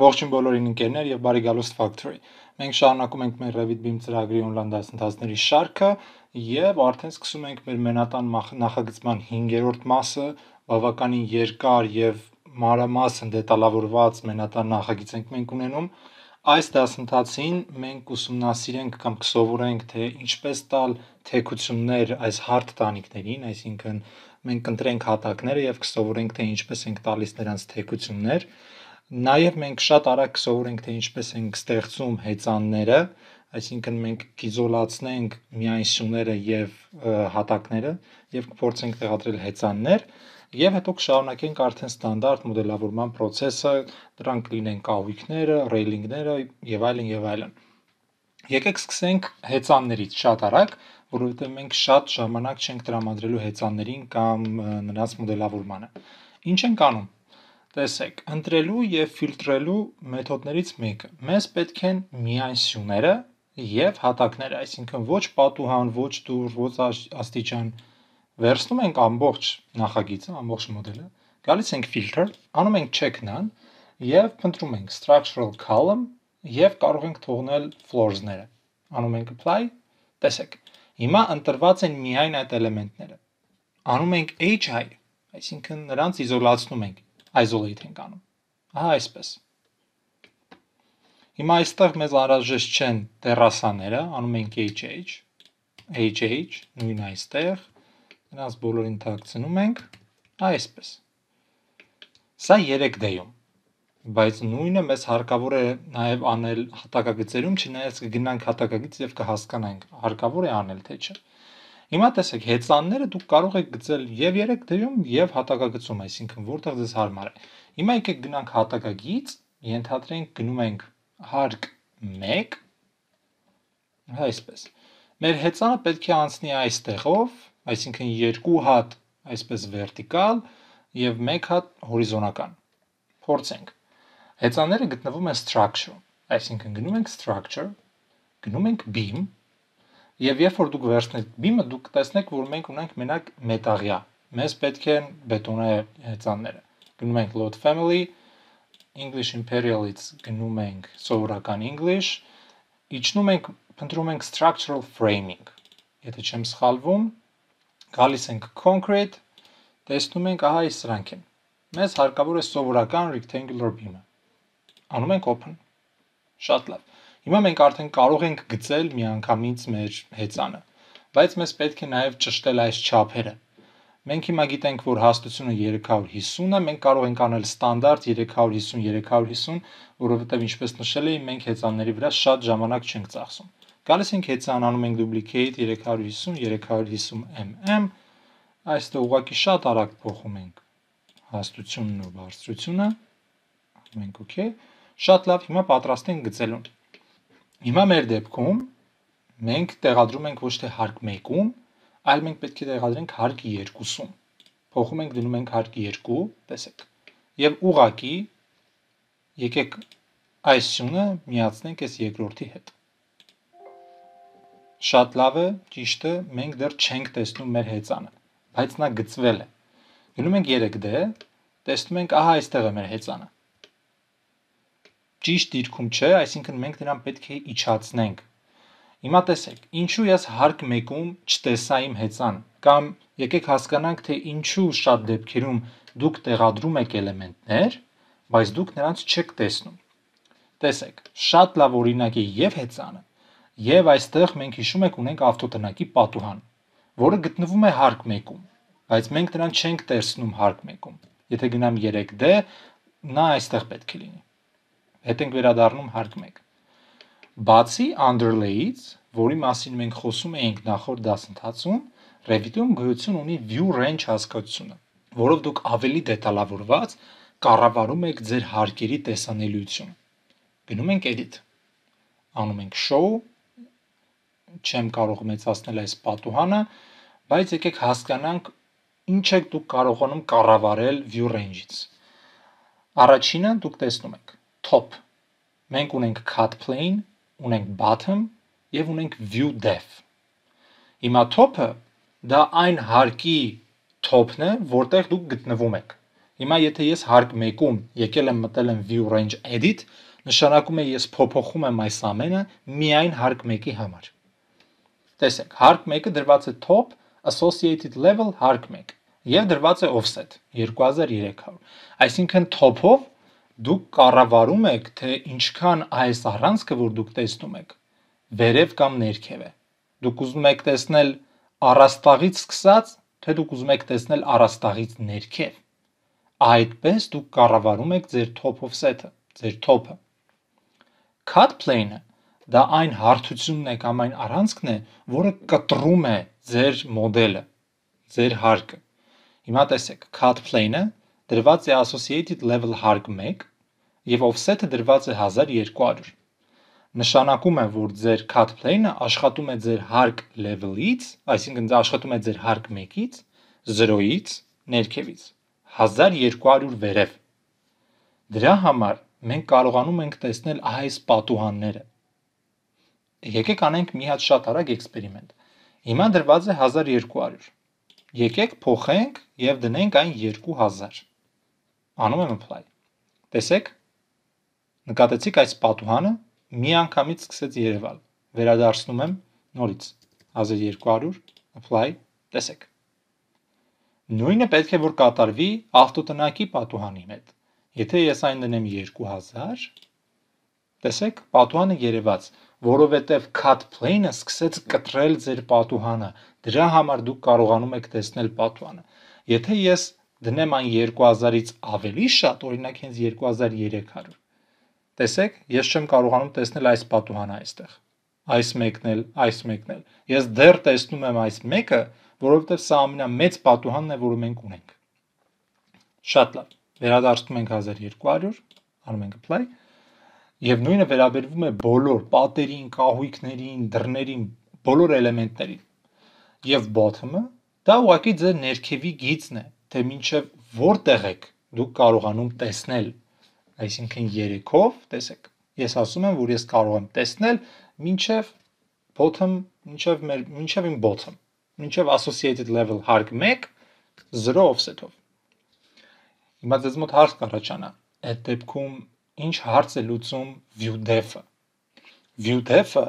Ողջույն բոլորին ընկերներ եւ բարի գալուստ Factory։ Մենք շարունակում ենք մեր Revit BIM ծրագրի on-line դասընթացների շարքը եւ արդեն սկսում ենք մեր մենատան նախագծման 5-րդ մասը, բավականին երկար եւ մանրամասն դետալավորված մենատան նախագիծ ենք մենք ունենում։ Այս դասընթացին մենք կուսումնասիրենք կամ կսովորենք, թե ինչպես տալ թեքություններ այս հարթ տանիքներին, այսինքն մենք կընտրենք հատակները եւ կսովորենք, թե ինչպես ենք տալիս նրանց թեքություններ Նաև մենք շատ արագ կսովորենք, թե ինչպես ենք ստեղծում հեծանները, այսինքն մենք կիզոլացնենք միայն սյուները եւ հատակները եւ կփորձենք տեղադրել հեծաններ եւ հետո կշարունակենք արդեն ստանդարտ մոդելավորման process-ը, դրանք կլինեն կահույքները, ռեյլինգները եւ այլն եւ այլն։ Եկեք սկսենք հեծաններից շատ արագ, որովհետեւ մենք շատ ժամանակ չենք տրամադրելու հեծաններին կամ նրանց մոդելավորմանը։ Ինչ ենք անում Տեսեք, ընտրելու եւ ֆիլտրելու մեթոդներից մեկը։ Մեզ պետք են միայն սյուները եւ հատակները, այսինքն ոչ պատուհան, ոչ տուր, ոչ աստիճան։ Վերցնում ենք ամբողջ նախագիծը, ամբողջ մոդելը, գալիս ենք filter, անում ենք check none եւ փնտրում ենք structural column եւ կարող ենք թողնել floors-ները։ Անում ենք apply, տեսեք։ Հիմա ընտրված են միայն այդ էլեմենտները։ Անում ենք hi, այսինքն նրանց իզոլացնում ենք isolate ենք անում։ Ահա այսպես։ Հիմա այստեղ մեզ անհրաժեշտ չեն տերասաները, անում ենք HH, HH, նույն այստեղ, նրանց բոլորին թաքցնում ենք, այսպես։ Սա 3D-ում բայց նույնը մեզ հարկավոր է նաև անել հատակագծերում, չնայած կգնանք հատակագից եւ կհասկանանք հարկավոր է անել թե չէ։ Հիմա տեսեք, հեծանները դուք կարող եք գծել եւ 3D-ում եւ հատակագծում, այսինքն որտեղ ձեզ հարմար է։ Հիմա եկեք գնանք հատակագից, ենթադրենք գնում ենք հարկ 1, այսպես։ Մեր հեծանը պետք է անցնի այստեղով, այսինքն երկու հատ այսպես վերտիկալ եւ մեկ հատ հորիզոնական։ Փորձենք։ Հեծանները գտնվում են structure, այսինքն գնում ենք structure, գնում ենք beam, Եվ երբ որ դուք վերցնեք բիմը, դուք կտեսնեք, որ մենք ունենք մենակ մետաղյա։ Մեզ պետք են բետոնե հեծանները։ Գնում ենք load family, English Imperial-ից գնում ենք սովորական English, իջնում ենք, փնտրում ենք structural framing։ Եթե չեմ սխալվում, գալիս ենք concrete, տեսնում ենք, ահա այս սրանք են։ Մեզ հարկավոր է սովորական rectangular beam-ը։ Անում ենք open։ Շատ լավ։ Հիմա մենք արդեն կարող ենք գծել միանգամից մեր հեծանը, բայց մեզ պետք է նաև ճշտել այս չափերը։ Մենք հիմա գիտենք, որ հաստությունը 350 է, մենք կարող ենք անել ստանդարտ 350-350, որովհետև ինչպես նշել էի, մենք հեծանների վրա շատ ժամանակ չենք ծախսում։ Գալիս ենք հեծան անում ենք duplicate 350-350 mm, այստեղ ուղղակի շատ արագ փոխում ենք հաստությունն ու բարձրությունը, մենք OK, շատ լավ, հիմա պատրաստ ենք գծելուն։ Հիմա մեր դեպքում մենք տեղադրում ենք ոչ թե հարկ 1-ում, այլ մենք պետք է տեղադրենք հարկ 2-ում։ Փոխում ենք դնում ենք հարկ 2, տեսեք։ Եվ ուղակի եկեք այս սյունը միացնենք այս երկրորդի հետ։ Շատ լավ է, ճիշտ է, մենք դեռ չենք տեսնում մեր հեծանը, բայց նա գծվել է։ Գնում ենք 3D, տեսնում ենք, ահա այստեղ է մեր հեծանը ճիշտ դիրքում չէ, այսինքն մենք նրան պետք է իջացնենք։ Հիմա տեսեք, ինչու ես հարկ 1-ում չտեսա իմ հեծան, կամ եկեք հասկանանք, թե ինչու շատ դեպքերում դուք տեղադրում եք էլեմենտներ, բայց դուք նրանց չեք տեսնում։ Տեսեք, շատ լավ օրինակ է եւ հեծանը, եւ այստեղ մենք հիշում եք ունենք ավտոտնակի պատուհան, որը գտնվում է հարկ 1-ում, բայց մենք նրան չենք տեսնում հարկ 1-ում։ Եթե գնամ 3D, նա այստեղ պետք է լինի հետ ենք վերադառնում հարկ 1։ Բացի underlay-ից, որի մասին մենք խոսում էինք նախորդ դասընթացում, Revit-ում գոյություն ունի view range հասկացությունը, որով դուք ավելի դետալավորված կառավարում եք ձեր հարկերի տեսանելիությունը։ Գնում ենք edit, անում ենք show, չեմ կարող մեծացնել այս պատուհանը, բայց եկեք հասկանանք ինչ եք դուք կարողանում կառավարել view range-ից։ Առաջինը դուք տեսնում եք top։ Մենք ունենք cut plane, ունենք bottom եւ ունենք view depth։ Հիմա top-ը դա այն հարկի top-ն է, որտեղ դուք գտնվում եք։ Հիմա եթե ես հարկ 1-ում եկել եմ մտել եմ view range edit, նշանակում է ես փոփոխում եմ այս ամենը միայն հարկ 1-ի համար։ Տեսեք, հարկ 1-ը դրված է top associated level հարկ 1 եւ դրված է offset 2300։ Այսինքն top-ով դուք կառավարում եք, թե ինչքան այս առանցքը, որ դուք տեսնում եք, վերև կամ ներքև է։ Դուք ուզում եք տեսնել առաստաղից սկսած, թե դուք ուզում եք տեսնել առաստաղից ներքև։ Այդպես դուք կառավարում եք ձեր top offset-ը, ձեր top-ը։ Cut plane-ը դա այն հարթությունն է կամ այն առանցքն է, որը կտրում է ձեր մոդելը, ձեր հարկը։ Հիմա տեսեք, cut plane-ը դրված է associated level հարկ 1 եւ offset-ը դրված է 1200։ Նշանակում է, որ ձեր cut plane-ը աշխատում է ձեր հարկ level-ից, այսինքն դա աշխատում է ձեր հարկ 1-ից, 0-ից, ներքևից 1200 վերև։ Դրա համար մենք կարողանում ենք տեսնել այս պատուհանները։ Եկեք անենք մի հատ շատ արագ էքսպերիմենտ։ Հիմա դրված է 1200։ Եկեք փոխենք եւ դնենք այն 2000։ Անում եմ apply։ Տեսեք։ Նկատեցիք այս պատուհանը մի անգամից սկսեց երևալ։ Վերադարձնում եմ նորից. 1200 apply տեսեք։ Նույնը պետք է որ կատարվի ավտոտնակի պատուհանի հետ։ Եթե ես այն դնեմ 2000, տեսեք, պատուհանը երևաց, որովհետև cut plane-ը սկսեց կտրել ձեր պատուհանը։ Դրա համար դուք կարողանում եք տեսնել պատուհանը։ Եթե ես դնեմ այն 2000-ից ավելի շատ, օրինակ հենց 2300, տեսեք, ես չեմ կարողանում տեսնել այս պատուհանը այստեղ։ Այս մեկն էլ, այս մեկն էլ։ Ես դեռ տեսնում եմ այս մեկը, որովհետև սա ամենամեծ պատուհանն է, որը մենք ունենք։ Շատ լավ վերադարձնում ենք 1200, անում ենք apply, եւ նույնը վերաբերվում է բոլոր պատերին, կահույքներին, դռներին, բոլոր էլեմենտներին։ Եվ bottom-ը դա ուղղակի ձեր ներքևի գիծն է, թե մինչև որտեղ եք դուք կարողանում տեսնել, այսինքն 3-ով, տեսեք, ես ասում եմ, որ ես կարող եմ տեսնել մինչև bottom, մինչև մեր մինչև իմ bottom, մինչև associated level հարկ 1 0 offset-ով Հիմա ձեզ մոտ հարց կառաջանա։ Այդ դեպքում ինչ հարց է լուծում view-def-ը։ View-def-ը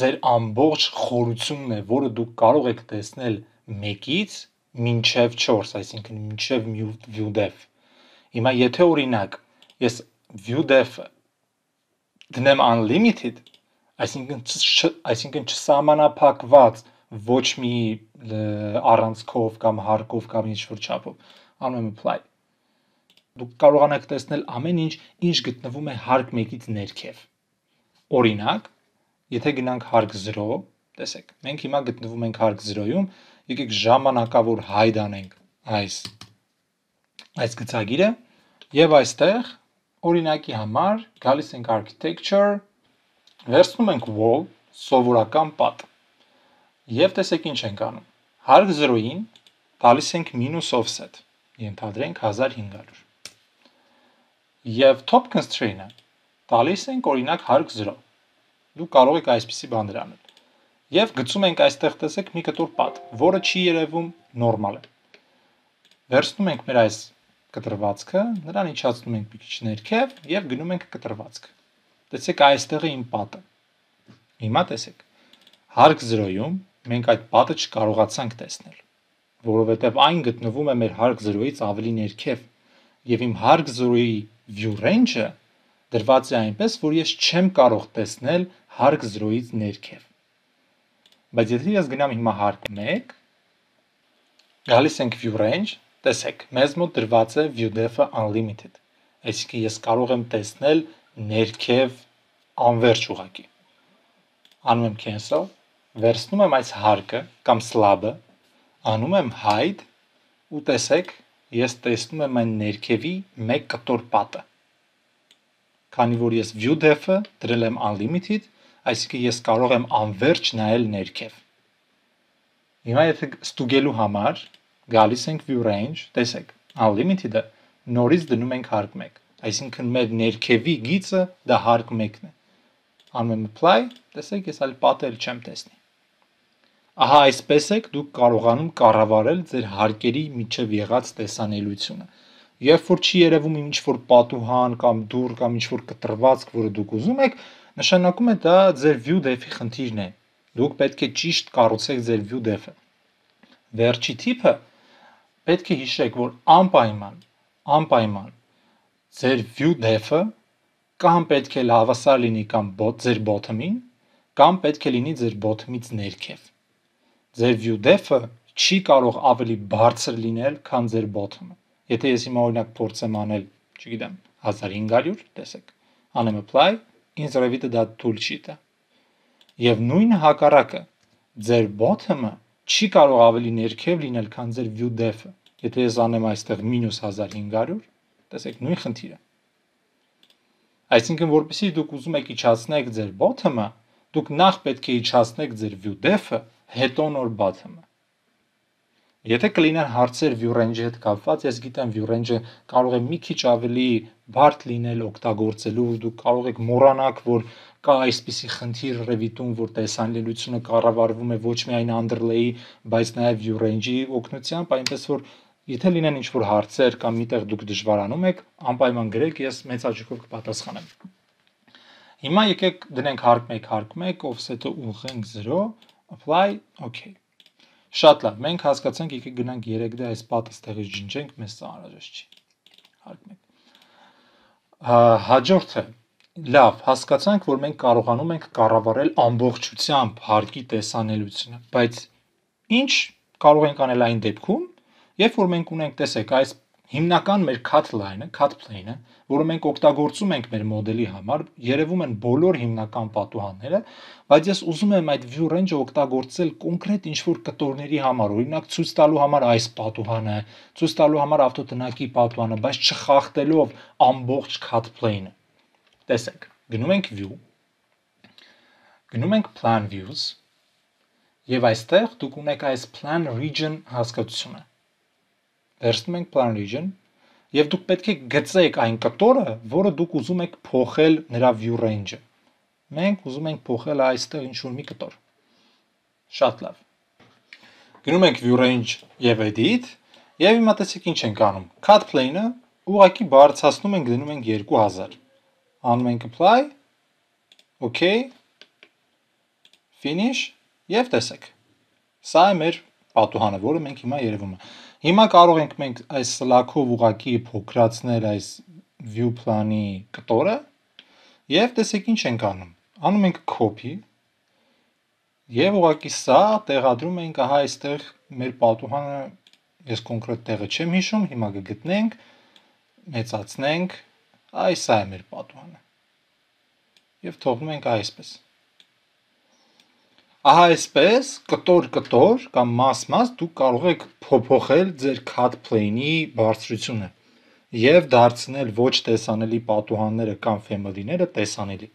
ձեր ամբողջ խորությունն է, որը դուք կարող եք տեսնել 1-ից մինչև 4, այսինքն մինչև view-def։ Հիմա եթե օրինակ ես view-def-ը դնեմ unlimited, այսինքն այսինքն չսահմանափակված ոչ մի առանցքով կամ հարկով կամ ինչ որ չափով անում apply դուք կարողանաք տեսնել ամեն ինչ, ինչ գտնվում է հարկ 1-ից ներքև։ Օրինակ, եթե գնանք հարկ 0, տեսեք, մենք հիմա գտնվում ենք հարկ 0-ում, եկեք ժամանակավոր հայդ անենք այս այս գծագիրը եւ այստեղ օրինակի համար գալիս ենք architecture, վերցնում ենք wall, սովորական պատ։ Եվ տեսեք ինչ ենք անում։ Հարկ 0-ին տալիս ենք minus offset։ Ենթադրենք 1500 Եվ top constraint-ը տալիս ենք օրինակ հարկ 0։ Դուք կարող եք այսպիսի բաներ անել։ Եվ գցում ենք այստեղ տեսեք մի կտոր պատ, որը չի երևում նորմալ է։ Վերցնում ենք մեր այս կտրվածքը, նրան իջացնում ենք մի քիչ ներքև եւ գնում ենք կտրվածք։ Տեսեք այստեղը իմ պատը։ Հիմա տեսեք։ Հարկ 0-ում մենք այդ պատը չկարողացանք տեսնել, որովհետեւ այն գտնվում է մեր հարկ 0-ից ավելի ներքև եւ իմ հարկ 0-ի view range-ը դրված է այնպես, որ ես չեմ կարող տեսնել հարկ 0-ից ներքև։ Բայց եթե ես գնամ հիմա հարկ 1, գալիս ենք view range, տեսեք, մեզ մոտ դրված է view depth-ը unlimited։ Այսինքն ես կարող եմ տեսնել ներքև անverջ ուղակի։ Անում եմ cancel, վերցնում եմ այս հարկը կամ slab-ը, անում եմ hide ու տեսեք ես տեսնում եմ այն ներքևի մեկ կտոր պատը։ Քանի որ ես view depth-ը դրել եմ unlimited, այսինքն ես կարող եմ անverջ նայել ներքև։ Հիմա եթե ստուգելու համար գալիս ենք view range, տեսեք, unlimited-ը նորից դնում ենք հարկ 1, այսինքն մեր ներքևի գիծը դա հարկ 1-ն է։ Անում եմ apply, տեսեք, ես այլ պատը չեմ տեսնի։ Ահա այսպես եք դուք կարողանում կառավարել ձեր հարկերի միջև եղած տեսանելիությունը։ Երբ որ չի երևում ինչ որ պատուհան կամ դուռ կամ ինչ որ կտրվածք, որը դուք ուզում եք, նշանակում է դա ձեր view depth-ի խնդիրն է։ Դուք պետք է ճիշտ կառուցեք ձեր view depth-ը։ Վերջի տիպը պետք է հիշեք, որ անպայման, անպայման ձեր view depth-ը կամ պետք է հավասար լինի կամ bot ձեր bottom-ին, կամ պետք է լինի ձեր bottom-ից ներքև։ Ձեր view depth-ը չի կարող ավելի բարձր լինել, քան ձեր bottom-ը։ Եթե ես հիմա օրինակ փորձեմ անել, չգիտեմ, 1500, տեսեք, անեմ apply, ինձ Revit-ը դա թույլ չի տա։ Եվ նույնը հակառակը, ձեր bottom-ը չի կարող ավելի ներքև լինել, քան ձեր view depth-ը։ Եթե ես անեմ այստեղ -1500, տեսեք, նույն խնդիրը։ Այսինքն, որpեսզի դուք ուզում եք իջացնեք ձեր bottom-ը, դուք նախ պետք է իջացնեք ձեր view depth-ը, հետո նոր bottom-ը։ Եթե կլինեն հարցեր view range-ի հետ կապված, ես գիտեմ view range-ը կարող է մի քիչ ավելի բարդ լինել օգտագործելու, դուք կարող եք մոռանալ, որ կա այսպիսի խնդիր Revit-ում, որ տեսանելիությունը կառավարվում է ոչ միայն underlay-ի, բայց նաև view range-ի օգնությամբ, այնպես որ եթե լինեն ինչ-որ հարցեր կամ միտեղ դուք դժվարանում եք, անպայման գրեք, ես մեծ հաճույքով կպատասխանեմ։ Հիմա եկեք դնենք հարկ 1, հարկ 1, offset-ը ուղղենք 0, apply, okay Շատ լավ, մենք հասկացանք, եկեք գնանք 3D այս պատը ստեղից ջնջենք, մեզ սա անհրաժեշտ չի։ Հարկ 1։ Հաջորդը Լավ, հասկացանք, որ մենք կարողանում ենք կառավարել ամբողջությամբ հարկի տեսանելիությունը, բայց ինչ կարող ենք անել այն դեպքում, երբ որ մենք ունենք, տեսեք, այս հիմնական մեր cut line-ը, cut plane-ը, որը մենք օգտագործում ենք մեր մոդելի համար, երևում են բոլոր հիմնական պատուհանները, բայց ես ուզում եմ այդ view range-ը օգտագործել կոնկրետ ինչ-որ կտորների համար, օրինակ ցույց տալու համար այս պատուհանը, ցույց տալու համար ավտոտնակի պատուհանը, բայց չխախտելով ամբողջ cut plane-ը։ Տեսեք, գնում ենք view, գնում ենք plan views, եւ այստեղ դուք ունեք այս plan region հասկացությունը վերցնում ենք plan region եւ դուք պետք է գծեք այն կտորը, որը դուք ուզում եք փոխել նրա view range-ը։ Մենք ուզում ենք փոխել այստեղ ինչ-որ մի կտոր։ Շատ լավ։ Գնում ենք view range եւ edit եւ հիմա տեսեք ինչ ենք անում։ Cut plane-ը ուղակի բարձրացնում ենք դնում ենք 2000։ Անում ենք apply, okay, finish եւ տեսեք։ Սա է մեր պատուհանը, որը մենք հիմա երևում է։ Հիմա կարող ենք մենք այս սլաքով ուղակի փոքրացնել այս view plan-ի կտորը եւ տեսեք ինչ ենք անում։ Անում ենք copy եւ ուղակի սա տեղադրում ենք ահա այստեղ մեր պատուհանը ես կոնկրետ տեղը չեմ հիշում, հիմա կգտնենք, մեծացնենք, այ սա է մեր պատուհանը։ Եվ թողնում ենք այսպես։ Ահա այսպես կտոր-կտոր կամ մաս-մաս դուք կարող եք փոփոխել ձեր cut plane-ի բարձրությունը եւ դարձնել ոչ տեսանելի պատուհանները կամ family-ները տեսանելի։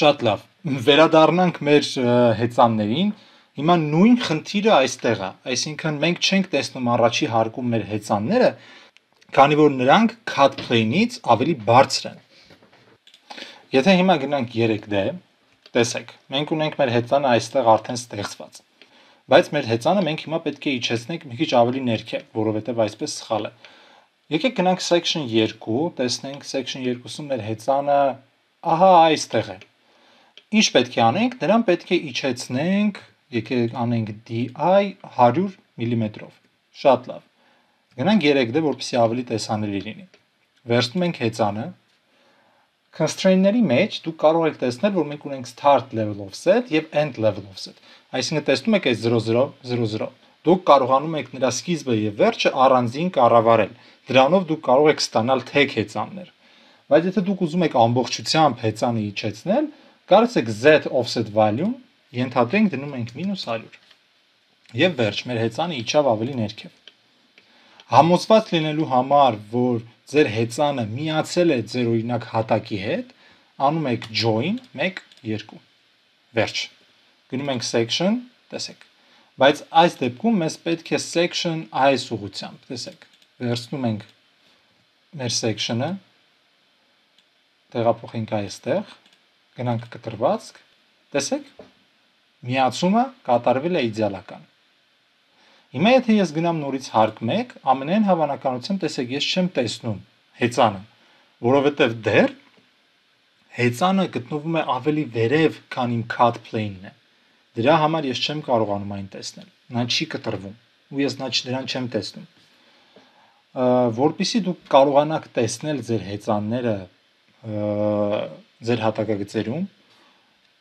Շատ լավ։ Վերադառնանք մեր հեծաններին։ Հիմա նույն խնդիրը այստեղ է, այսինքն մենք չենք տեսնում առաջի հարկում մեր հեծանները, քանի որ նրանք cut plane-ից ավելի բարձր են։ Եթե հիմա գնանք 3D, Տեսեք, մենք ունենք մեր հեծանը այստեղ արդեն ստեղծված։ Բայց մեր հեծանը մենք հիմա պետք է իջեցնենք մի քիչ ավելի ներքև, որովհետև այսպես սխալ է։ Եկեք գնանք section 2, տեսնենք section 2-ում մեր հեծանը ահա այստեղ է։ Ինչ պետք է անենք, դրան պետք է իջեցնենք, եկեք անենք DI 100 մմ-ով։ Շատ լավ։ Գնանք 3D, որպեսզի ավելի տեսանելի լինի։ Վերցնում ենք հեծանը, Constraint-ների մեջ դուք կարող եք տեսնել, որ մենք ունենք start level offset եւ end level offset։ Այսինքն տեսնում եք այս 0000։ Դուք կարողանում եք նրա սկիզբը եւ վերջը առանձին կառավարել։ Դրանով դուք կարող եք ստանալ թեք հեծաններ։ Բայց եթե դուք ուզում եք ամբողջությամբ հեծանը իջեցնել, կարծես եք z offset value ենթադրենք դնում ենք -100։ Եվ վերջ, մեր հեծանը իջավ ավելի ներքև։ Համոզված լինելու համար, որ ձեր հեծանը միացել է ձեր օրինակ հատակի հետ, անում եք join 1 2 վերջ։ Գնում ենք section, տեսեք։ Բայց այս դեպքում մեզ պետք է section այս ուղությամբ, տեսեք։ Վերցնում ենք մեր section-ը, տեղափոխենք այստեղ, գնանք կտրվածք, տեսեք։ Միացումը կատարվել է իդեալական։ Հիմա եթե ես գնամ նորից հարկ 1, ամենայն հավանականությամբ տեսեք, ես չեմ տեսնում հեծանը, որովհետև դեռ հեծանը գտնվում է ավելի վերև, քան իմ cut plane-ն է։ Դրա համար ես չեմ կարողանում այն տեսնել։ Նա չի կտրվում, ու ես նա դրան չեմ տեսնում որpիսի դուք կարողանաք տեսնել ձեր հեծանները ձեր հատակագծերում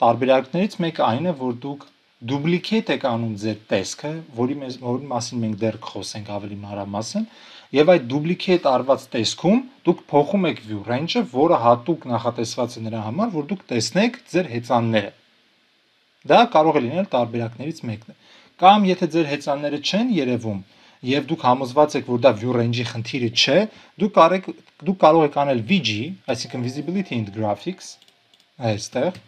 տարբերակներից մեկը այն է, որ դուք դուպլիկետ եք անում ձեր տեսքը, որի մեզ որի մասին մենք դեռ կխոսենք ավելի մանրամասն, եւ այդ դուպլիկետ արված տեսքում դուք փոխում եք view range-ը, որը հատուկ նախատեսված է նրա համար, որ դուք տեսնեք ձեր հեծանները։ Դա կարող է լինել տարբերակներից մեկն է։ Կամ եթե ձեր հեծանները չեն երևում, եւ դուք համոզված եք, որ դա view range-ի խնդիրը չէ, դուք կարող դուք կարող եք անել VG, այսինքն visibility in graphics, այստեղ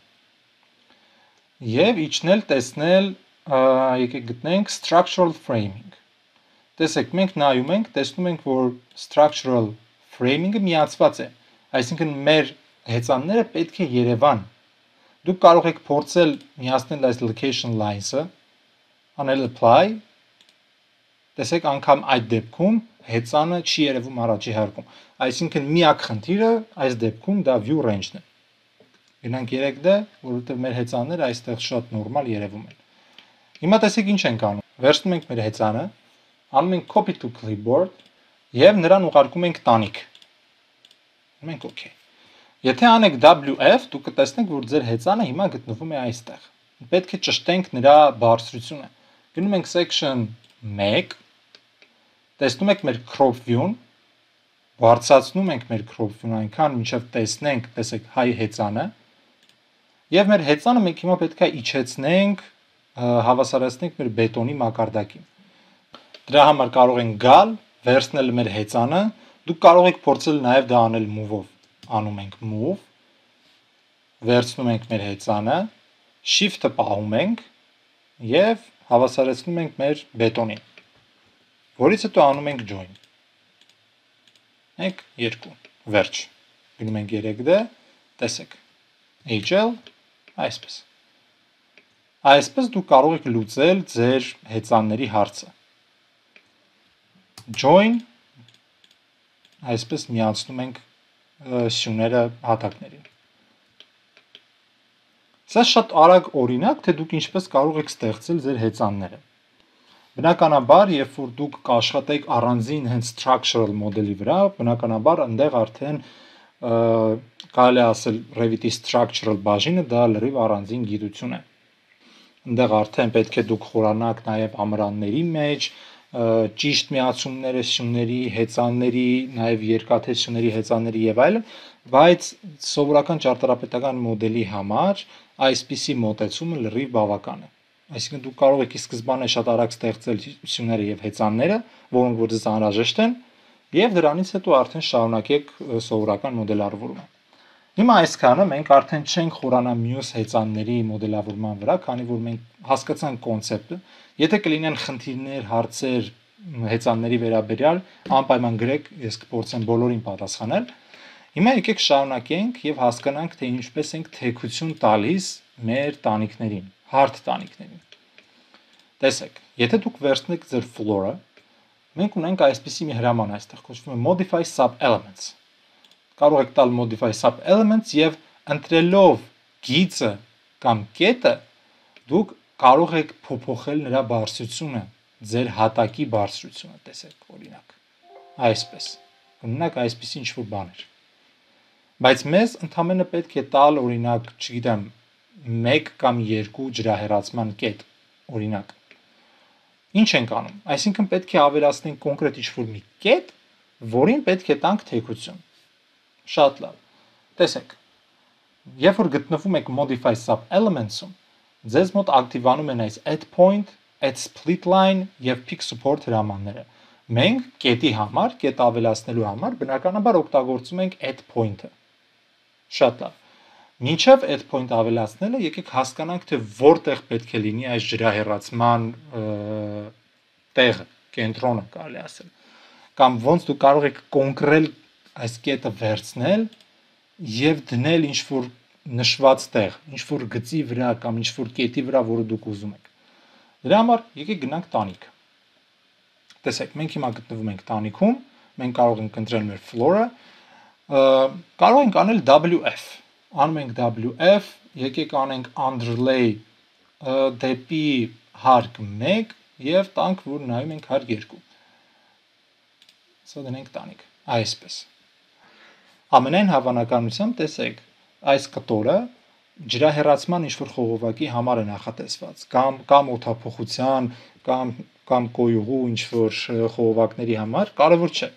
եւ իջնել տեսնել եկեք գտնենք structural framing։ Տեսեք, մենք նայում ենք, տեսնում ենք, որ structural framing-ը միացված է։ Այսինքն մեր հեծանները պետք է Երևան։ Դուք կարող եք փորձել միացնել այս location lines-ը, անել apply Տեսեք, անգամ այդ դեպքում հեծանը չի երևում առաջի հարկում։ Այսինքն միակ խնդիրը այս դեպքում դա view range-ն է։ Գնանք 3D, որովհետև մեր հեծանները այստեղ շատ նորմալ երևում են։ Հիմա տեսեք ինչ ենք անում։ Վերցնում ենք մեր հեծանը, անում ենք copy to clipboard եւ նրան ուղարկում ենք տանիք։ Մենք OK։ Եթե անեք WF, դուք կտեսնեք, որ ձեր հեծանը հիմա գտնվում է այստեղ։ Պետք է ճշտենք նրա բարձրությունը։ Գնում ենք section 1 տեսնում եք մեր crop view-ն, բարձրացնում ենք մեր crop view-ն այնքան, մինչև տեսնենք, տեսեք հայ հեծանը, եւ մեր հեծանը մենք հիմա պետք է իջեցնենք, հավասարացնենք մեր բետոնի մակարդակին։ Դրա համար կարող ենք գալ, վերցնել մեր հեծանը, դուք կարող եք փորձել նաեւ դա անել move-ով։ Անում ենք move, վերցնում ենք մեր հեծանը, shift-ը պահում ենք եւ հավասարեցնում ենք մեր բետոնին որից հետո անում ենք join։ 1 2 վերջ։ Գնում ենք 3D, տեսեք։ HL այսպես։ Այսպես դուք կարող եք լուծել ձեր հեծանների հարցը։ Join այսպես միացնում ենք սյուները հատակներին։ Սա շատ արագ օրինակ, թե դուք ինչպես կարող եք ստեղծել ձեր հեծանները։ Բնականաբար, երբ որ դուք կաշխատեք առանձին հենց structural մոդելի վրա, բնականաբար այնտեղ արդեն կարելի ասել Revit-ի structural բաժինը դա լրիվ առանձին գիտություն է։ Այնտեղ արդեն պետք է դուք խորանաք նաև ամրանների մեջ, ճիշտ միացումները սյունների, հեծանների, նաև երկաթե սյունների հեծանների եւ այլն, բայց սովորական ճարտարապետական մոդելի համար այսպիսի մոտեցումը լրիվ բավական է։ Այսինքն դուք կարող եք ի սկզբանե շատ արագ ստեղծել սյուները եւ հեծանները, որոնք որ ձեզ անհրաժեշտ են, եւ դրանից հետո արդեն շարունակեք սովորական մոդելավորումը։ Հիմա այսքանը մենք արդեն չենք խորանա մյուս հեծանների մոդելավորման վրա, քանի որ մենք հասկացանք կոնցեպտը։ Եթե կլինեն խնդիրներ, հարցեր հեծանների վերաբերյալ, անպայման գրեք, ես կփորձեմ բոլորին պատասխանել։ Հիմա եկեք շարունակենք եւ հասկանանք, թե ինչպես ենք թեկություն տալիս մեր տանիքներին hard տանիքներին։ Տեսեք, եթե դուք վերցնեք ձեր floor-ը, մենք ունենք այսպիսի մի հրաման այստեղ, կոչվում է modify sub elements։ Կարող եք տալ modify sub elements եւ ընտրելով գիծը կամ կետը դուք կարող եք փոփոխել նրա բարձրությունը, ձեր հատակի բարձրությունը, տեսեք, օրինակ։ Այսպես։ Կննակ այսպիսի ինչ-որ բաներ։ Բայց մեզ ընդհանրապես պետք է տալ օրինակ, չգիտեմ, 1 կամ 2 ջրահեռացման կետ, օրինակ։ Ինչ ենք անում։ Այսինքն պետք է ավելացնենք կոնկրետ ինչ-որ մի կետ, որին պետք է տանք թեքություն։ Շատ լավ։ Տեսեք։ Երբ որ գտնվում եք modify sub elements-ում, ձեզ մոտ ակտիվանում են այս add point, add split line եւ pick support հրամանները։ Մենք կետի համար, կետ ավելացնելու համար բնականաբար օգտագործում ենք add point-ը։ Շատ լավ։ Մինչև այդ point ավելացնելը եկեք հասկանանք, թե որտեղ պետք է լինի այս ջրահեռացման տեղը, կենտրոնը կարելի ասել։ Կամ ոնց դու կարող ես կոնկրել այս կետը վերցնել եւ դնել ինչ որ նշված տեղ, ինչ որ գծի վրա կամ ինչ որ կետի վրա, որը դուք ուզում եք։ Դրա համար եկեք գնանք տանիք։ Տեսեք, մենք հիմա գտնվում ենք տանիքում, մենք կարող ենք ընտրել մեր floor-ը, կարող ենք անել WF։ Անում ենք WF, եկեք անենք underlay դեպի հարկ 1 եւ տանք, որ նայում ենք հարկ 2։ Սա դնենք տանիք, այսպես։ Ամենայն հավանականությամբ տեսեք, այս կտորը ջրահեռացման ինչ-որ խողովակի համար է նախատեսված, կամ կամ օթափողության, կամ կամ կոյուղու ինչ-որ խողովակների համար, կարևոր չէ։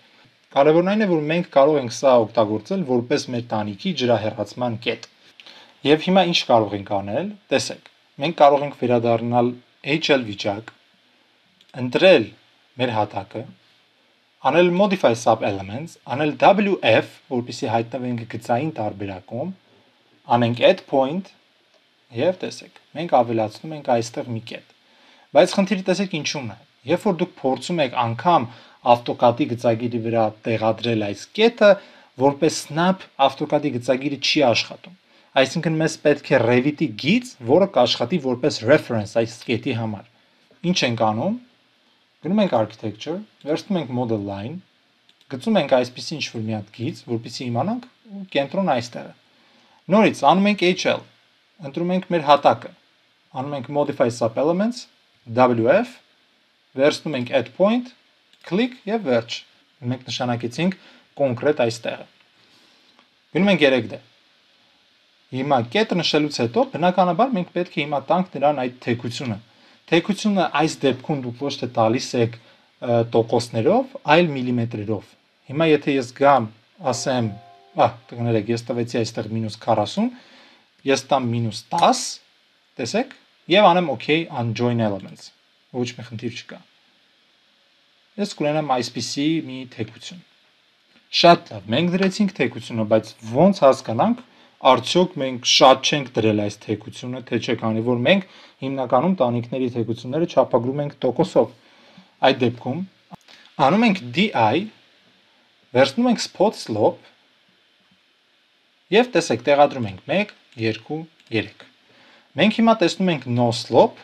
Կարևորն այն է, որ մենք կարող ենք սա օգտագործել որպես մեր տանիքի ջրահեռացման կետ։ Եվ հիմա ինչ կարող ենք անել, տեսեք, մենք կարող ենք վերադառնալ HL վիճակ, ընտրել մեր հատակը, անել modify sub elements, անել WF, որպեսզի հայտնվենք գծային տարբերակում, անենք add point եւ տեսեք, մենք ավելացնում ենք այստեղ մի կետ։ Բայց խնդիրը տեսեք ինչու՞ն է։ Երբ որ դուք փորձում եք անգամ AutoCAD-ի գծագիրի վրա տեղադրել այս կետը, որպես snap AutoCAD-ի գծագիրը չի աշխատում։ Այսինքն մեզ պետք է Revit-ի գիծ, որը կաշխատի որպես reference այս կետի համար։ Ինչ ենք անում։ Գնում ենք architecture, վերցնում ենք model line, գծում ենք այսպեսի ինչ-որ մի հատ գիծ, որպեսզի իմանանք կենտրոն այստեղ է Նորից անում ենք HL, ընտրում ենք մեր հատակը, անում ենք modify sub elements, WF, վերցնում ենք add point, click եւ վերջ։ Մենք նշանակեցինք կոնկրետ այստեղը։ Գնում ենք 3D։ Հիմա կետը նշելուց հետո բնականաբար մենք պետք է հիմա տանք նրան այդ թեկությունը։ Թեկությունը այս դեպքում դուք ոչ թե տալիս եք տոկոսներով, այլ միլիմետրերով։ Հիմա եթե ես գամ, ասեմ Ահ, կներեք, ես տվեցի այստեղ -40, ես տամ -10, տեսեք, եւ անեմ OK unjoin elements։ Ոչ մի խնդիր չկա։ Ես կունենամ այսպիսի մի թեկություն։ Շատ լավ, մենք դրեցինք թեկությունը, բայց ո՞նց հասկանանք, արդյոք մենք շատ չենք դրել այս թեկությունը, թե չէ, քանի որ մենք հիմնականում տանիքների թեկությունները չափագրում ենք տոկոսով։ Այդ դեպքում անում ենք DI, վերցնում ենք spot slope Եվ տեսեք, տեղադրում ենք 1, 2, 3։ Մենք հիմա տեսնում ենք no slope,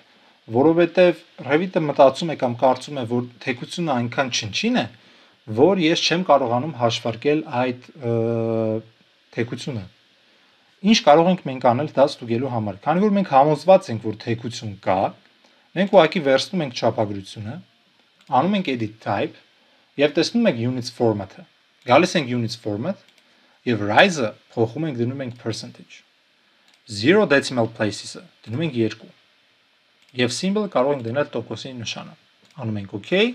որովհետև Revit-ը մտածում է կամ կարծում է, որ թեկությունը այնքան չնչին է, որ ես չեմ կարողանում հաշվարկել այդ թեկությունը։ Ինչ կարող ենք մենք անել դա ստուգելու համար։ Քանի որ մենք համոզված ենք, որ թեկություն կա, մենք ուղղակի վերցնում ենք չափագրությունը, անում ենք edit type եւ տեսնում ենք units format-ը։ Գալիս ենք units format եւ rise-ը փոխում ենք դնում ենք percentage 0 decimal places-ը դնում ենք 2 եւ symbol կարող ենք դնել տոկոսի նշանը. Անում ենք okay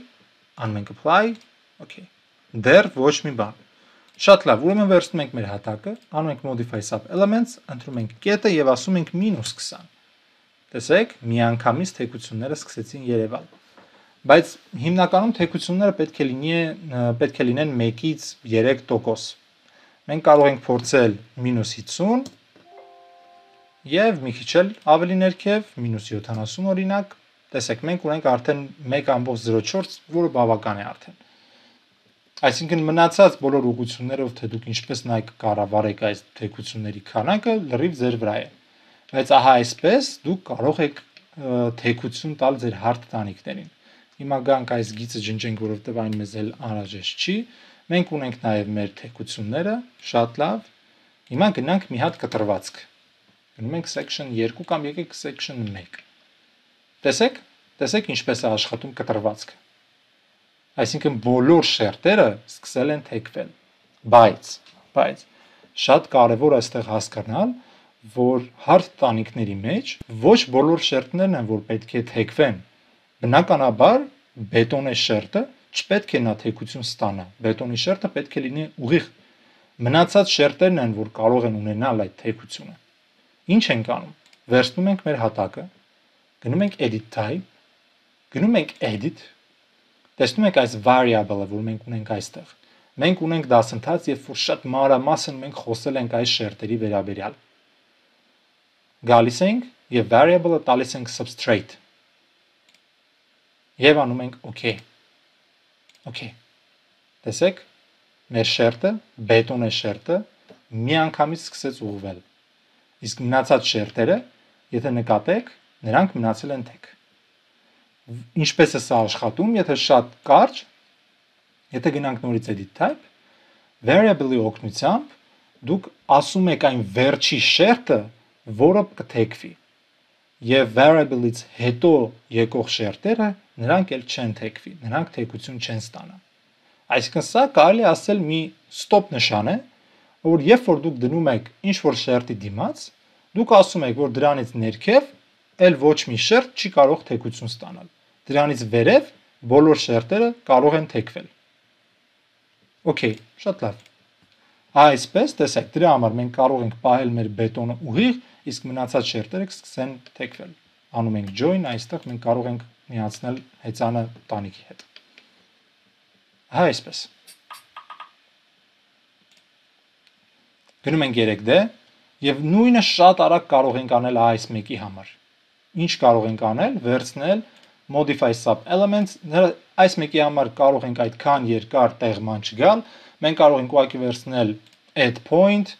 անում ենք apply okay դեռ ոչ մի բան. Շատ լավ, ուրեմն վերցնում ենք մեր հատակը, անում ենք modify sub elements, ընտրում ենք կետը եւ ասում ենք -20։ Տեսեք, միանգամից թեկությունները սկսեցին երևալ։ Բայց հիմնականում թեկությունները պետք է լինի պետք է լինեն 1-ից 3% մենք կարող ենք փորձել -50 եւ մի քիչ էլ ավելի ներքև -70 օրինակ տեսեք մենք ունենք արդեն 1.04 որը բավական է արդեն այսինքն մնացած բոլոր ուղություններով թե դուք ինչպես նայեք կառավարեք այս թեկությունների քանակը լրիվ ձեր վրա է բայց ահա այսպես դուք կարող եք թեկություն տալ ձեր հարթ տանիքներին հիմա գանք այս գիծը ջնջենք որովհետեւ այն մեզ էլ անհրաժեշտ չի Մենք ունենք նաև մեր թեկությունները, շատ լավ։ Հիմա գնանք մի հատ կտրվածք։ Գնում ենք section 2 կամ եկեք section 1։ Տեսեք, տեսեք ինչպես է աշխատում կտրվածքը։ Այսինքն բոլոր շերտերը սկսել են թեքվել։ Բայց, բայց շատ կարևոր այստեղ հասկանալ, որ հարթ տանիքների մեջ ոչ բոլոր շերտներն են, որ պետք է թեքվեն։ Բնականաբար բետոնե շերտը չպետք է նա թեկություն ստանա։ Բետոնի շերտը պետք է լինի ուղիղ։ Մնացած շերտերն են, որ կարող են ունենալ այդ թեկությունը։ Ինչ ենք անում։ Վերցնում ենք մեր հատակը, գնում ենք edit type, գնում ենք edit, տեսնում եք այս variable-ը, որ մենք ունենք այստեղ։ Մենք ունենք դասընթաց, երբ որ շատ մանրամասն մենք խոսել ենք այս շերտերի վերաբերյալ։ Գալիս ենք եւ variable-ը տալիս ենք substrate։ Եվ անում ենք okay Okay։ Տեսեք, մեր շերտը, բետոնե շերտը միանգամից սկսեց ուղղվել։ Իսկ մնացած շերտերը, եթե նկատեք, նրանք մնացել են թեք։ ինչպես է սա աշխատում, եթե շատ կարճ, եթե գնանք նորից edit type, variable-ի օգնությամբ դուք ասում եք այն վերջի շերտը, որը կթեքվի։ Եվ variable-ից հետո եկող շերտերը նրանք էլ չեն թեքվի, նրանք թեքություն չեն ստանա։ Այսինքն սա կարելի ասել մի stop նշան է, որ երբ որ դուք դնում եք ինչ որ շերտի դիմաց, դուք ասում եք, որ դրանից ներքև էլ ոչ մի շերտ չի կարող թեքություն ստանալ։ Դրանից վերև բոլոր շերտերը կարող են թեքվել։ Okay, շատ լավ։ Այսպես, տեսեք, դրա համար մենք կարող ենք պահել մեր բետոնը ուղիղ, իսկ մնացած շերտերը կսկսեն թեքվել։ Անում ենք join, այստեղ մենք կարող ենք միացնել հեծանը տանիքի հետ։ Հա, այսպես։ Գնում ենք 3D եւ նույնը շատ արագ կարող ենք անել այս մեկի համար։ Ինչ կարող ենք անել, վերցնել modify sub elements, այս մեկի համար կարող ենք այդքան երկար տեղման չգալ, մենք կարող ենք ուղղակի վերցնել add point,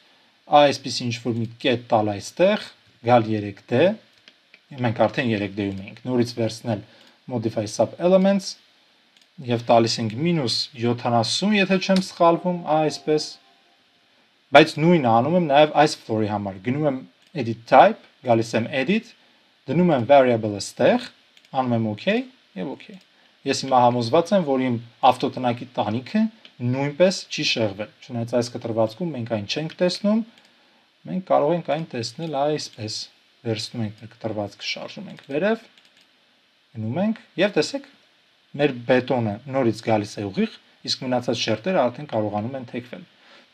այսպես ինչ որ մի կետ տալ այստեղ, գալ 3D, մենք արդեն 3D-ում ենք, նորից վերցնել modify sub elements եւ տալիս ենք -70, եթե չեմ սխալվում, այսպես։ Բայց նույնը անում եմ նաեւ այս floor-ի համար։ Գնում եմ edit type, գալիս եմ edit, դնում եմ variable-ը ստեղ, անում եմ OK եւ OK։ Ես հիմա համոզված եմ, որ իմ ավտոտնակի տանիքը նույնպես չի շեղվել։ Չնայած այս կտրվածքում մենք այն չենք տեսնում, մենք կարող ենք այն տեսնել այսպես։ Վերցնում ենք կտրվածքը, շարժում ենք վերև, գնում ենք եւ տեսեք, մեր բետոնը նորից գալիս է ուղիղ, իսկ մնացած շերտերը արդեն կարողանում են թեքվել։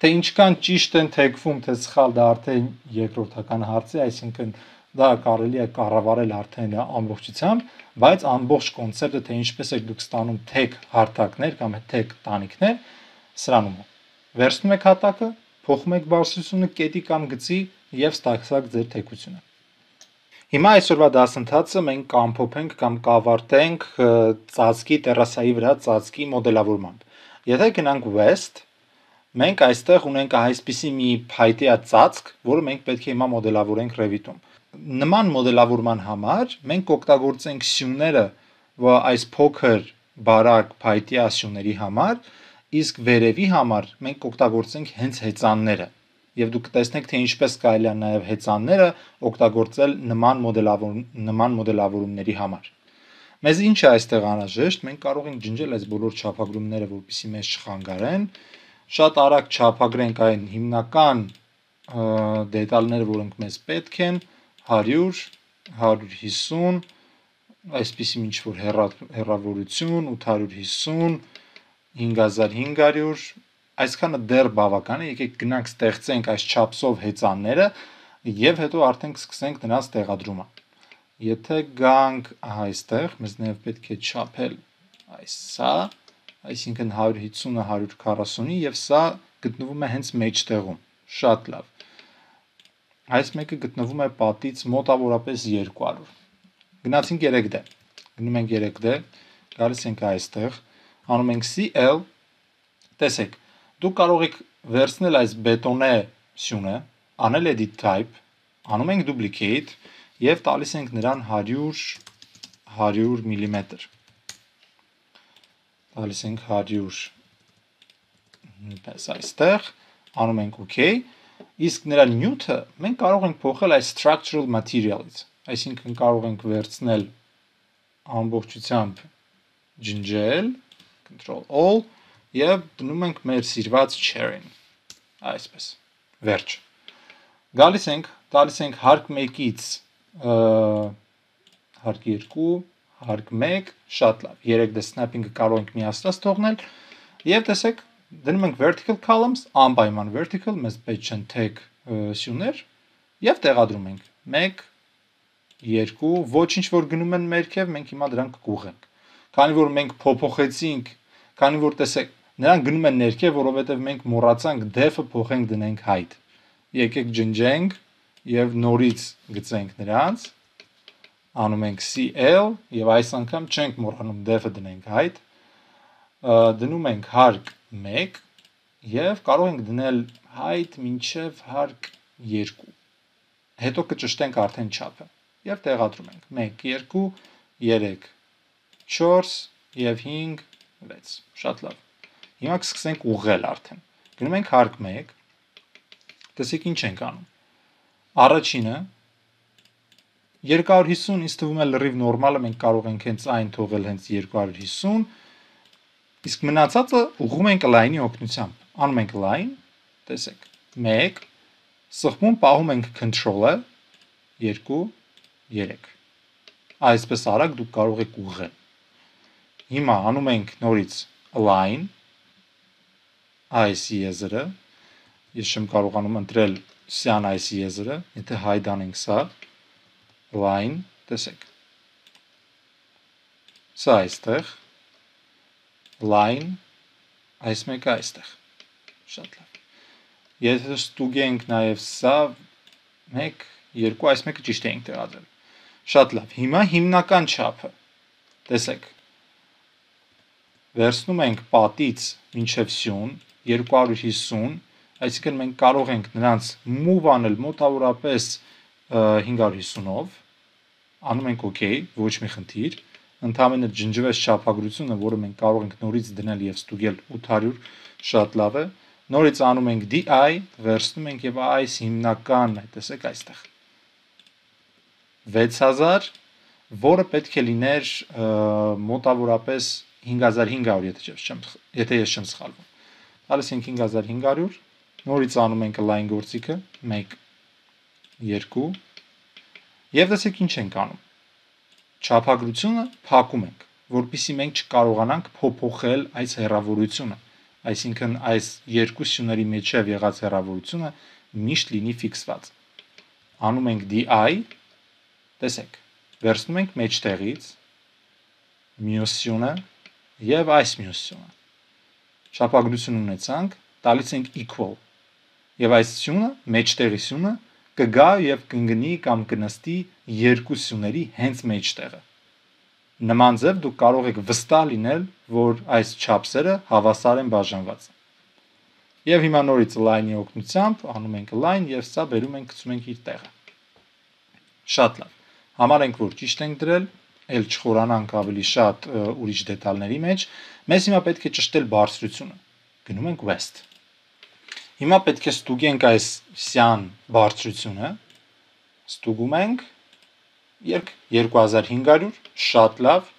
Թե ինչքան ճիշտ են թեքվում, թե սխալ դա արդեն երկրորդական հարց է, այսինքն դա կարելի է կառավարել արդեն ամբողջությամբ, բայց ամբողջ կոնցեպտը թե ինչպես եք դուք ստանում թեք հարթակներ կամ թեք տանիքներ, սրանում է։ Վերցնում եք հատակը, փոխում եք բարձրությունը կետի կամ գծի եւ ստացակ ձեր թեկությունը։ Հիմա այսօրվա դասընթացը մենք կամփոփենք կամ կավարտենք ծածկի terrasse-ի վրա ծածկի մոդելավորմամբ։ Եթե գնանք west, մենք այստեղ ունենք այսպիսի մի փայտյա ծածկ, որը մենք պետք է հիմա մոդելավորենք Revit-ում նման մոդելավորման համար մենք կօգտագործենք սյուները այս փոքր բարակ փայտյա սյուների համար, իսկ վերևի համար մենք կօգտագործենք հենց հեծանները։ Եվ դուք կտեսնեք, թե ինչպես կարելի է նաև հեծանները օգտագործել նման մոդելավոր նման մոդելավորումների համար։ Մեզ ինչ է այստեղ անհրաժեշտ, մենք կարող ենք ջնջել այս բոլոր չափագրումները, որպեսզի մեզ չխանգարեն։ Շատ արագ չափագրենք այն հիմնական դետալները, որոնք մեզ պետք են, 100, 150, այսպիսի ինչ որ հեռավորություն 850, 5500, այսքանը դեռ բավական է, եկեք գնանք ստեղծենք այս չափսով հեծանները եւ հետո արդեն կսկսենք նրանց տեղադրումը։ Եթե գանք այստեղ, մեզ նաև պետք է չափել այս սա, այսինքն 150-ը 140-ի եւ սա գտնվում է հենց մեջտեղում։ Շատ լավ այս մեկը գտնվում է պատից մոտավորապես 200։ Գնացինք 3D։ Գնում ենք 3D, գալիս ենք այստեղ, անում ենք CL։ Տեսեք, դուք կարող եք վերցնել այս բետոնե սյունը, անել edit type, անում ենք duplicate եւ տալիս ենք նրան 100 100 մմ։ Տալիս ենք 100 պես այստեղ, անում ենք OK Իսկ նրա նյութը մենք կարող ենք փոխել այս structural material-ից, այսինքն կարող ենք վերցնել ամբողջությամբ ջնջել, control all եւ դնում ենք մեր սիրված chair-ին։ Այսպես։ Վերջ։ Գալիս ենք, տալիս ենք հարկ 1-ից հարկ 2, հարկ 1, շատ լավ։ 3D snapping-ը կարող ենք միասնած թողնել եւ տեսեք դնում ենք vertical columns, անպայման vertical, մեզ պետք չեն tag սյուներ եւ տեղադրում ենք. 1 2 ոչինչ որ գնում են մերքև մենք հիմա դրանք կուղենք քանի որ մենք փոփոխեցինք քանի որ տեսեք նրանք գնում են ներքև որովհետեւ մենք մոռացանք def-ը փոխենք դնենք height եկեք ջնջենք եւ նորից գծենք նրանց անում ենք cl եւ այս անգամ չենք մոռանում def-ը դնենք height դնում ենք հարկ 1 եւ կարող ենք դնել height մինչև հարկ 2։ Հետո կճշտենք արդեն չափը եւ տեղադրում ենք. 1 2 3 4 եւ 5 6 շատ լավ հիմա կսկսենք ուղղել արդեն գնում ենք հարկ 1 տեսեք ինչ ենք անում առաջինը 250 ինձ թվում է լրիվ նորմալը մենք կարող ենք հենց այն թողել հենց 250 իսկ մնացածը ուղղում ենք line-ի օգնությամբ անում ենք line տեսեք 1 սխմում պահում ենք control-ը 2 3 այսպես արագ դուք կարող եք ուղղել հիմա անում ենք նորից align այս եզրը ես չեմ կարողանում ընտրել սյան այս եզրը, եթե hide անենք սա, line, տեսեք։ Սա այստեղ, line, այս մեկը այստեղ։ Շատ լավ։ Եթե ստուգենք նաև սա 1 2 այս մեկը ճիշտ էինք տեղադրել։ Շատ լավ։ Հիմա հիմնական չափը։ Տեսեք։ Վերցնում ենք պատից մինչև սյուն 250, այսինքն մենք կարող ենք նրանց move անել մոտավորապես 550-ով, անում ենք OK, ոչ մի խնդիր, ընդհանրապես ջնջվեց չափագրությունը, որը մենք կարող ենք նորից դնել եւ ստուգել 800, շատ լավ է։ Նորից անում ենք DI, վերցնում ենք եւ այս հիմնական, տեսեք այստեղ 6000, որը պետք է լիներ մոտավորապես 5500, եթե չեմ, եթե ես չեմ սխալվում տալիս ենք 5500, նորից անում ենք line գործիքը, 1 2 եւ տեսեք ինչ ենք անում։ Չափագրությունը փակում ենք, որpիսի մենք չկարողանանք փոփոխել այս հեռավորությունը, այսինքն այս երկու սյուների միջև եղած հեռավորությունը միշտ լինի ֆիքսված։ Անում ենք DI, տեսեք, վերցնում ենք մեջտեղից մյուս սյունը եւ այս մյուս սյունը շապագրություն ունեցանք, տալիս ենք equal։ Եվ այս սյունը, մեջտեղի սյունը կգա եւ կընկնի կամ կնստի երկու սյուների հենց մեջտեղը։ Նման ձև դուք կարող եք վստահ լինել, որ այս չափսերը հավասար են բաժանված։ Եվ հիմա նորից line-ի օգնությամբ անում ենք line եւ սա բերում ենք գցում ենք իր տեղը։ Շատ լավ։ Համարենք, որ ճիշտ ենք դրել, ել չխորանանք ավելի շատ ուրիշ դետալների մեջ, մեզ հիմա պետք է ճշտել բարձրությունը։ Գնում ենք west։ Հիմա պետք է ստուգենք այս սյան բարձրությունը։ Ստուգում ենք 2500, շատ լավ։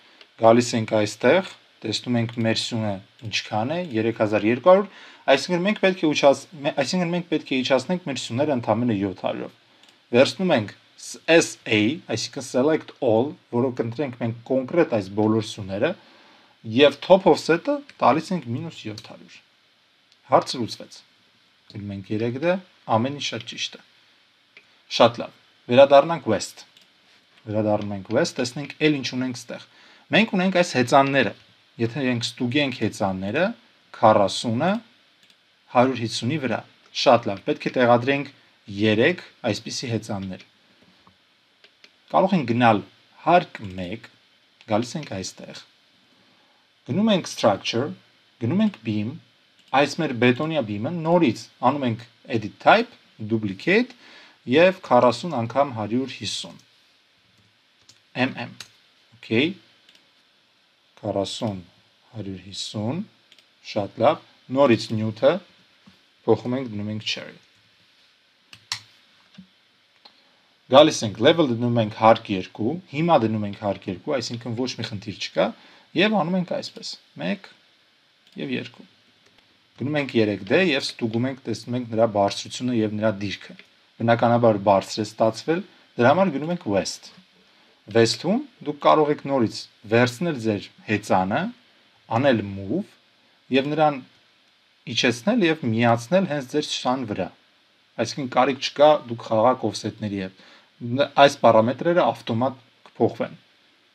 Գալիս ենք այստեղ, տեսնում ենք մեր սյունը ինչքան է, 3200, այսինքն մենք պետք է ուչաց, այսինքն մենք պետք է իջացնենք մեր սյուները ընդամենը 700-ով։ Վերցնում ենք SA, այսինքն select all, որով կընտրենք մենք կոնկրետ այս բոլոր սյուները եւ top offset-ը տալիս ենք -700։ Հարցը լուծվեց։ Գնում ենք 3D, ամեն ինչ շատ ճիշտ է։ Շատ լավ։ Վերադառնանք west։ Վերադառնում ենք west, տեսնենք ել ինչ ունենք ստեղ։ Մենք ունենք այս հեծանները։ Եթե մենք ստուգենք հեծանները 40-ը 150-ի վրա։ Շատ լավ, պետք է տեղադրենք 3 այսպիսի հեծաններ կարող ենք գնալ հարկ 1, գալիս ենք այստեղ։ Գնում ենք structure, գնում ենք beam, այս մեր բետոնյա beam-ը նորից անում ենք edit type, duplicate եւ 40 անգամ 150 mm։ Okay։ 40 150 շատ լավ։ Նորից նյութը փոխում ենք դնում ենք cherry Գալիս ենք level դնում ենք հարկ 2, հիմա դնում ենք հարկ 2, այսինքն ոչ մի խնդիր չկա եւ անում ենք այսպես. 1 եւ 2։ Գնում ենք 3D եւ ստուգում ենք, տեսնում ենք նրա բարձրությունը եւ նրա դիրքը։ Բնականաբար բարձր է ստացվել, դրա համար գնում ենք west։ West-ում դուք կարող եք նորից վերցնել ձեր հեծանը, անել move եւ նրան իջեցնել եւ միացնել հենց ձեր շան վրա։ Այսինքն կարիք չկա դուք խաղակ օֆսետների հետ այս պարամետրերը ավտոմատ կփոխվեն։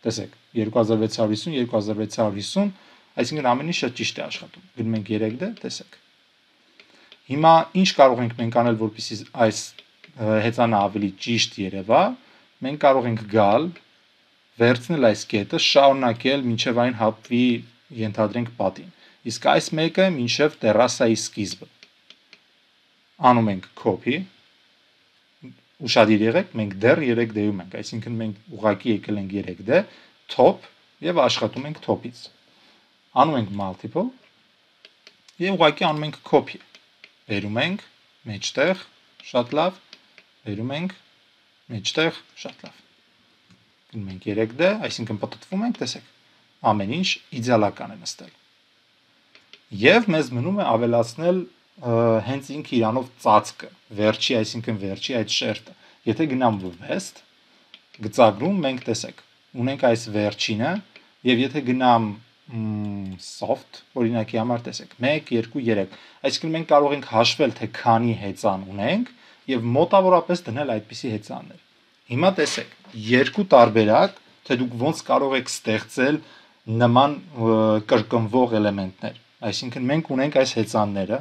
Տեսեք, 2650, 2650, այսինքն ամեն ինչ շատ ճիշտ է աշխատում։ Գնում ենք 3D, տեսեք։ Հիմա ինչ կարող ենք մենք անել, որպեսզի այս հեծանը ավելի ճիշտ երևա։ Մենք կարող ենք գալ, վերցնել այս կետը, շարունակել մինչև այն հապվի ենթադրենք պատին։ Իսկ այս մեկը մինչև տերասայի սկիզբը։ Անում ենք copy, ուշադիր եղեք, մենք դեռ 3D-ում ենք, այսինքն մենք ուղակի եկել ենք 3D, top եւ աշխատում ենք top-ից։ Անում ենք multiple եւ ուղղակի անում ենք copy։ Բերում ենք մեջտեղ, շատ լավ, բերում ենք մեջտեղ, շատ լավ։ Գնում ենք 3D, այսինքն պատտվում ենք, տեսեք, ամեն ինչ իդեալական է նստել։ Եվ մեզ մնում է ավելացնել հենց ինքը իրանով ծածկը, վերջի, այսինքն վերջի այդ շերտը։ Եթե գնամ vest, գծագրում մենք տեսեք, ունենք այս վերջինը եւ եթե գնամ soft օրինակի համար տեսեք 1 2 3 այսինքն մենք կարող ենք հաշվել թե քանի հեծան ունենք եւ մոտավորապես դնել այդպիսի հեծաններ հիմա տեսեք երկու տարբերակ թե դուք ոնց կարող եք ստեղծել նման կրկնվող էլեմենտներ այսինքն մենք ունենք այս հեծանները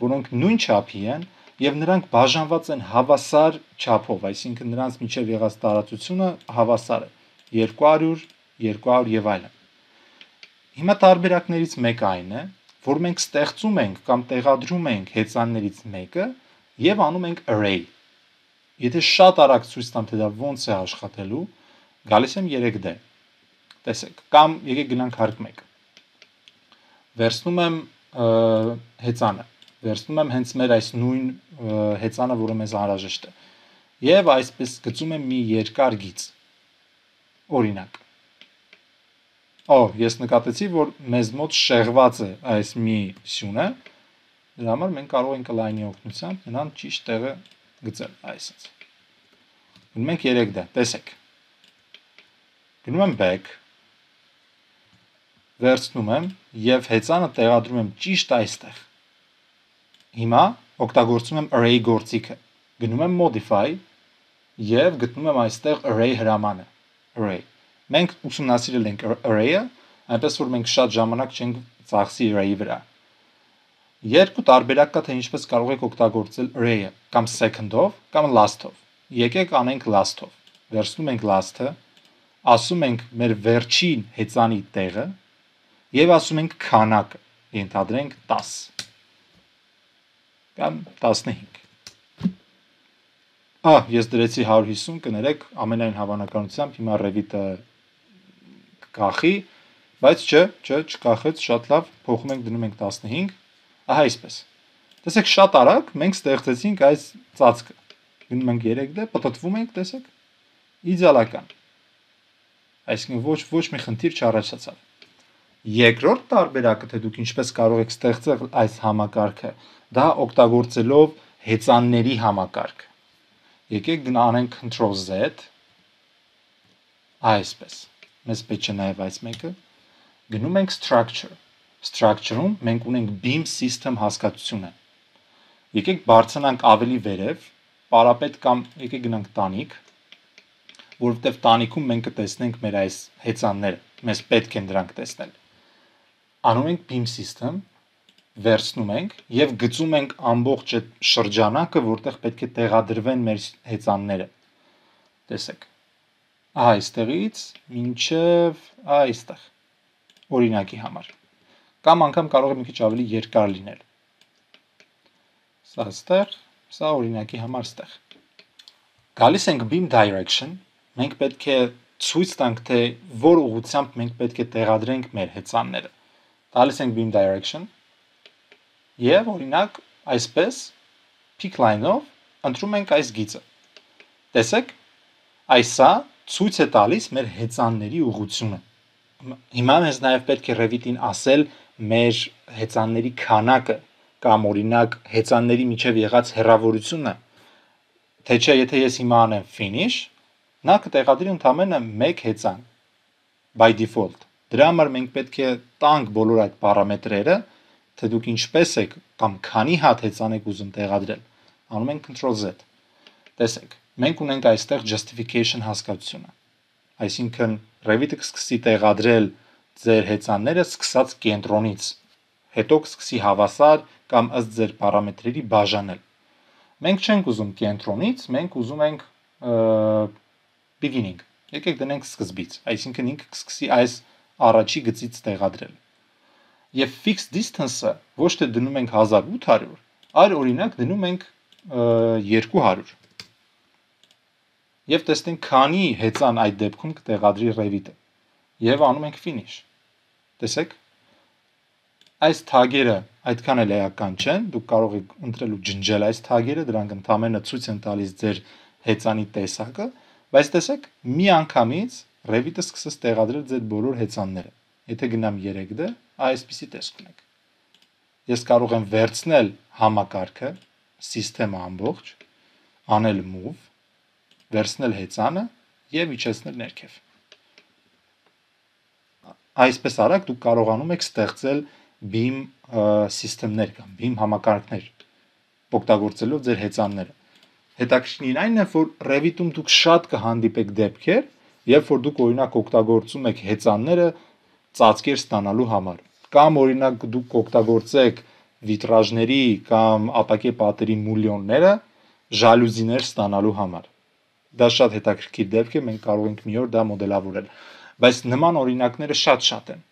որոնք նույն չափի են եւ նրանք բաժանված են հավասար չափով, այսինքն նրանց միջև եղած տարածությունը հավասար է 200, 200 եւ այլն։ Հիմա տարբերակներից մեկը այն է, որ մենք ստեղծում ենք կամ տեղադրում ենք հեծաններից մեկը եւ անում ենք array։ Եթե շատ արագ ցույց տամ թե դա ոնց է աշխատելու, գալիս եմ 3D։ Տեսեք, կամ եկեք գնանք հարկ 1։ Վերցնում եմ հեծանը վերցնում եմ հենց մեր այս նույն հեծանը, որը մեզ անհրաժեշտ է։ Եվ այսպես գծում եմ մի երկար գիծ։ Օրինակ։ Օ, ես նկատեցի, որ մեզ մոտ շեղված է այս մի սյունը, դրա համար մենք կարող ենք line-ի օգնությամբ նրան ճիշտ տեղը գծել, այսպես։ Գնում ենք 3D, տեսեք։ Գնում եմ back, վերցնում եմ եւ հեծանը տեղադրում եմ ճիշտ այստեղ Հիմա օգտագործում եմ array գործիքը։ Գնում եմ modify եւ գտնում եմ այստեղ array հրամանը։ Array։ Մենք ուսումնասիրել ենք array-ը, այնպես որ մենք շատ ժամանակ չենք ծախսի array-ի վրա։ Երկու տարբերակ կա թե ինչպես կարող եք օգտագործել array-ը, կամ second-ով, կամ last-ով։ Եկեք անենք last-ով։ Վերցնում ենք last-ը, ասում ենք մեր վերջին հեծանի տեղը եւ ասում ենք քանակը։ Ենթադրենք 10 կամ 15։ Ահ, ես դրեցի 150, կներեք, ամենայն հավանականությամբ հիմա Revit-ը կկախի, բայց չէ, չէ, չկախեց, շատ լավ, փոխում ենք դնում ենք 15։ Ահա այսպես։ Տեսեք, շատ արագ մենք ստեղծեցինք այս ծածկը։ Գնում ենք 3D, պատտվում ենք, տեսեք։ Իդեալական։ Այսինքն ոչ ոչ մի խնդիր չառաջացավ։ Երկրորդ տարբերակը, թե դուք ինչպես կարող եք ստեղծել այս համակարգը, դա օգտագործելով հեծանների համակարգ։ Եկեք գնանենք Ctrl Z այսպես։ Մեզ պետք է նաև այս մեկը։ Գնում ենք structure։ Structure-ում մենք ունենք beam system հասկացությունը։ Եկեք բարձրանանք ավելի վերև, պարապետ կամ եկեք գնանք տանիք, որովհետև տանիքում մենք կտեսնենք մեր այս հեծանները։ Մեզ պետք են դրանք տեսնել։ Անում ենք beam system վերցնում ենք եւ գծում ենք ամբողջ այդ շրջանակը, որտեղ պետք է տեղադրվեն մեր հեծանները։ Տեսեք։ այստեղից մինչև այստեղ։ Օրինակի համար։ Կամ անգամ կարող է մի քիչ ավելի երկար լինել։ Սա այստեղ, սա օրինակի համար այստեղ։ Գալիս ենք beam direction, մենք պետք է ցույց տանք, թե որ ուղությամբ մենք պետք է տեղադրենք մեր հեծանները։ Տալիս ենք beam direction, Եվ օրինակ այսպես pick line-ով ընտրում ենք այս գիծը։ Տեսեք, այսա ցույց է տալիս մեր հեծանների ուղությունը։ Հիմա մեզ նաև պետք է Revit-ին ասել մեր հեծանների քանակը կամ օրինակ հեծանների միջև եղած հեռավորությունը։ Թե չէ, եթե ես հիմա անեմ finish, նա կտեղադրի ընդամենը 1 հեծան by default։ Դրա համար մենք պետք է տանք բոլոր այդ պարամետրերը թե դուք ինչպես եք կամ քանի հատ հեծան եք ուզում տեղադրել, անում ենք Ctrl Z։ Տեսեք, մենք ունենք այստեղ justification հասկացությունը։ Այսինքն Revit-ը կսկսի տեղադրել ձեր հեծանները սկսած կենտրոնից, հետո կսկսի հավասար կամ ըստ ձեր պարամետրերի բաժանել։ Մենք չենք ուզում կենտրոնից, մենք ուզում ենք beginning։ Եկեք դնենք սկզբից, այսինքն ինքը կսկսի այս առաջի գծից տեղադրել եւ fix distance-ը ոչ թե դնում ենք 1800, այլ օրինակ դնում ենք 200։ Եվ տեսնենք քանի հեծան այդ դեպքում կտեղադրի Revit-ը։ եւ անում ենք finish։ Տեսեք։ Այս թագերը այդքան էլ էական չեն, դուք կարող եք ընտրել ու ջնջել այս թագերը, դրանք ընդհանրապես ցույց են տալիս ձեր հեծանի տեսակը, բայց տեսեք, մի անգամից Revit-ը սկսես տեղադրել ձեր բոլոր հեծանները։ Եթե գնամ 3D, այսպեսի տեսք ունեք։ Ես կարող եմ վերցնել համակարգը, սիստեմը ամբողջ, անել move, վերցնել հեծանը եւ իջեցնել ներքև։ Այսպես արագ դուք կարողանում եք ստեղծել BIM սիստեմներ կամ BIM համակարգներ օգտագործելով ձեր հեծանները։ Հետաքրքիրն այն է, որ Revit-ում դուք շատ կհանդիպեք դեպքեր, երբ որ դուք օրինակ օգտագործում եք հեծանները ծածկեր ստանալու համար կամ օրինակ դուք կօգտագործեք վիտրաժների կամ ապակե պատերի մուլյոնները ժալյուզիներ ստանալու համար դա շատ հետաքրքիր դեպք է, մենք կարող ենք մի օր դա մոդելավորել։ Բայց նման օրինակները շատ-շատ են։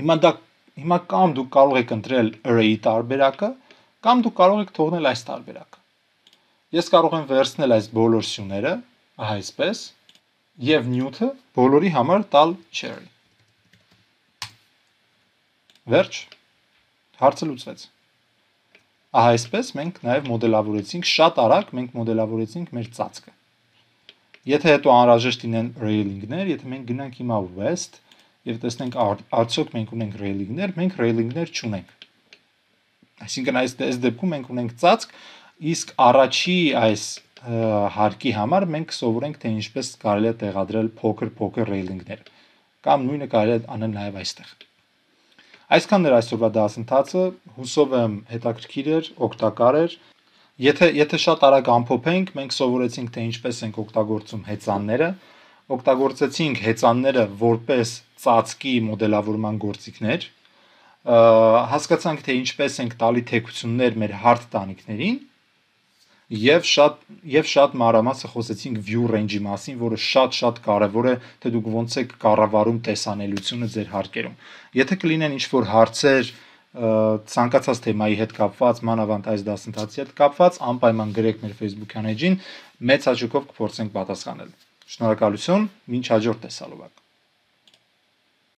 Հիմա դա հիմա կամ դուք կարող եք ընտրել array տարբերակը, կամ դուք կարող եք թողնել այս տարբերակը։ Ես կարող եմ վերցնել այս բոլոր սյուները, ահա այսպես, եւ newt-ը բոլորի համար տալ cherry։ Վերջ։ Հարցը լուծվեց։ Ահա այսպես մենք նաև մոդելավորեցինք շատ արագ մենք մոդելավորեցինք մեր ծածկը։ Եթե հետո անհրաժեշտ լինեն railing-ներ, եթե մենք գնանք հիմա west եւ տեսնենք արդյոք մենք ունենք railing-ներ, մենք railing-ներ չունենք։ Այսինքն այս այս դեպքում մենք ունենք ծածկ, իսկ առաջի այս հարկի համար մենք սովորենք թե ինչպես կարելի է տեղադրել փոքր-փոքր railing-ներ կամ նույնը կարելի է անել նաև այստեղ։ Այսքանն էր այսօրվա դասընթացը, հուսով եմ հետաքրքիր էր, օգտակար էր Եթե եթե շատ արագ ամփոփենք, մենք սովորեցինք թե ինչպես ենք օգտագործում հեծանները, օգտագործեցինք հեծանները որպես ծածկի մոդելավորման գործիքներ, հասկացանք թե ինչպես ենք տալի թեկություններ մեր հարթ տանիքներին եւ շատ եւ շատ մանրամասը խոսեցինք view range-ի մասին, որը շատ-շատ կարեւոր է, թե դուք ոնց եք կառավարում տեսանելիությունը ձեր հարկերում։ Եթե կլինեն ինչ-որ հարցեր, ցանկացած թեմայի հետ կապված, մանավանդ այս դասընթացի հետ կապված, անպայման գրեք մեր Facebook-յան էջին, մեծ հաճույքով կփորձենք պատասխանել։ Շնորհակալություն, ոչ հաջորդ տեսալովակ։